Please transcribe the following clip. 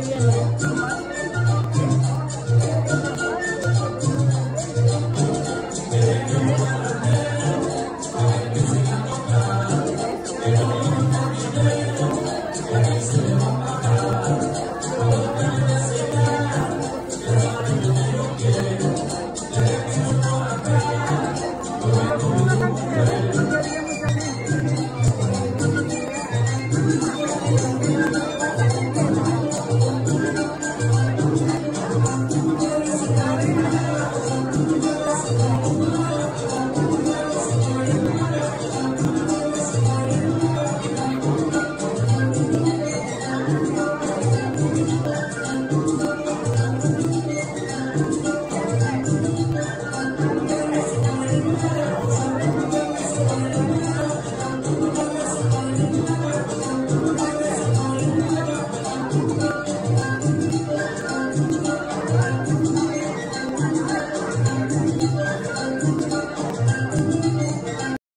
月亮 Lord.